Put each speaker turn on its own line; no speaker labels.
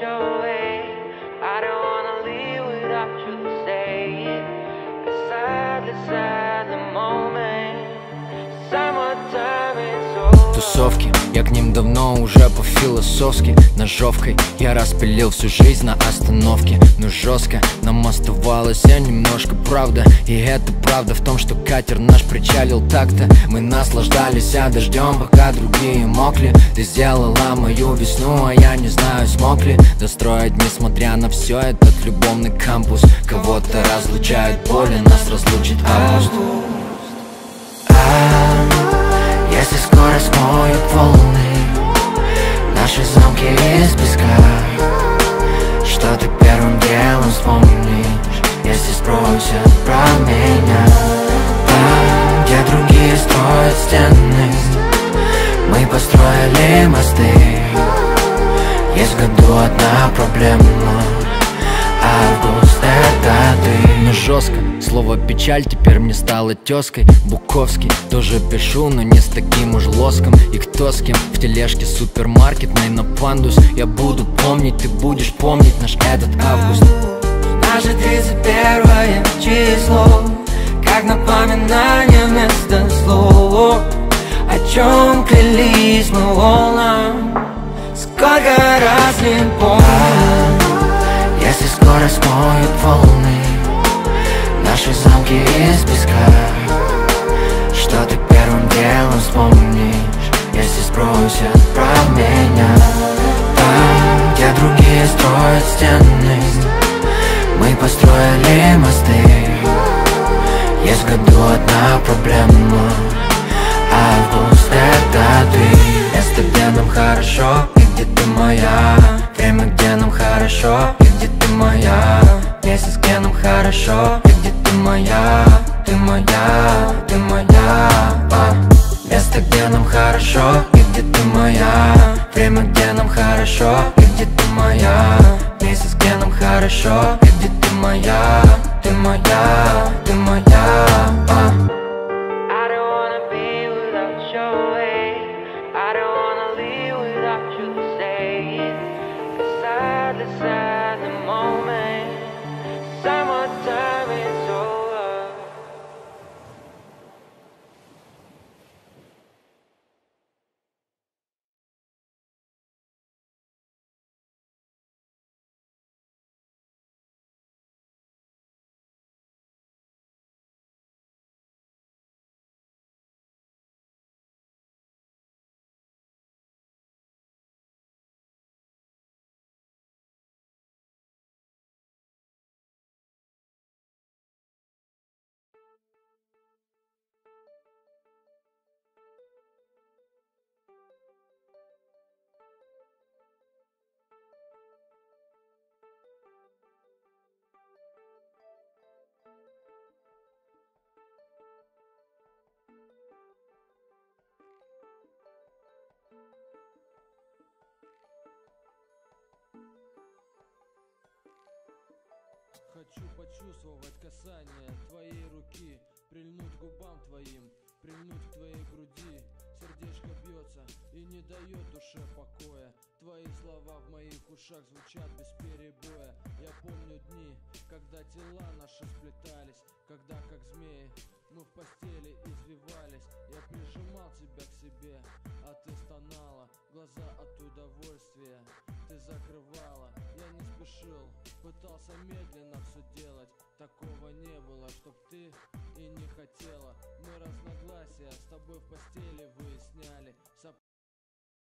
your. I don't wanna leave without you
Тусовки, я к ним давно уже по-философски. Ножовкой я распилил всю жизнь на остановке. Но жестко нам оставалось я немножко правда. И это правда в том, что катер наш причалил так-то. Мы наслаждались а дождем, пока другие мокли. Ты сделала мою весну, а я не знаю, смог ли. Достроить, несмотря на все, этот любовный кампус. Кого-то разлучает боли, нас разлучит. Август мосты Есть в году одна проблема. Август это ты. Но жестко, слово печаль теперь мне стало тезкой Буковский тоже пишу, но не с таким уж лоском. И кто с кем? В тележке супермаркетной на пандус Я буду помнить, ты будешь помнить наш этот август.
Наше 31 число Как напоминание вместо слов. О чем клялись мы волнам. Сколько раз не помню
Если скоро смоют волны Наши замки из песка. Что ты первым делом вспомнишь Если спросят про меня? Там, где другие строят стены Мы построили мосты хорошо И где ты моя? Время, где нам хорошо И где ты моя? Месяц, где нам хорошо И где ты моя? Ты моя, ты моя а. Место, где нам хорошо И где ты моя? Время, где нам хорошо И где ты моя? Месяц, где нам хорошо И где ты моя? Ты моя, ты моя
the sound.
Хочу почувствовать касание твоей руки Прильнуть губам твоим, прильнуть к твоей груди. Сердечко бьется и не дает душе покоя. Твои слова в моих ушах звучат без перебоя. Я помню дни, когда тела наши сплетались Когда как змеи мы в постели извивались. Я прижимал тебя к себе, а ты стонала Глаза от удовольствия ты закрывала. Я не спешил, пытался медленно все делать. Такого не было, чтоб ты и не хотела. Мы разногласия с тобой в постели выясняли